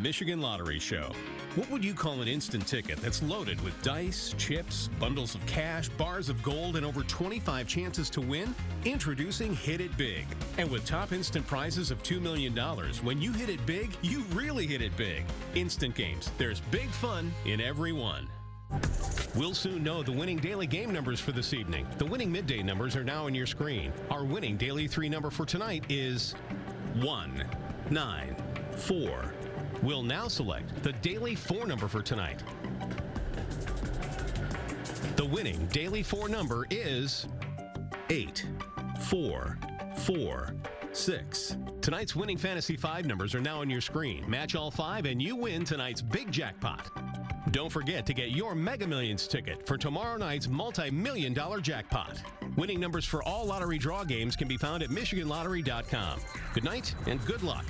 Michigan Lottery Show. What would you call an instant ticket that's loaded with dice, chips, bundles of cash, bars of gold, and over 25 chances to win? Introducing Hit It Big. And with top instant prizes of $2 million, when you hit it big, you really hit it big. Instant games. There's big fun in every one. We'll soon know the winning daily game numbers for this evening. The winning midday numbers are now on your screen. Our winning daily three number for tonight is 1, 9, 4. We'll now select the daily four number for tonight. The winning daily four number is 8, 4, 4, 6. Tonight's winning Fantasy 5 numbers are now on your screen. Match all five and you win tonight's big jackpot. Don't forget to get your Mega Millions ticket for tomorrow night's multi million dollar jackpot. Winning numbers for all lottery draw games can be found at MichiganLottery.com. Good night and good luck.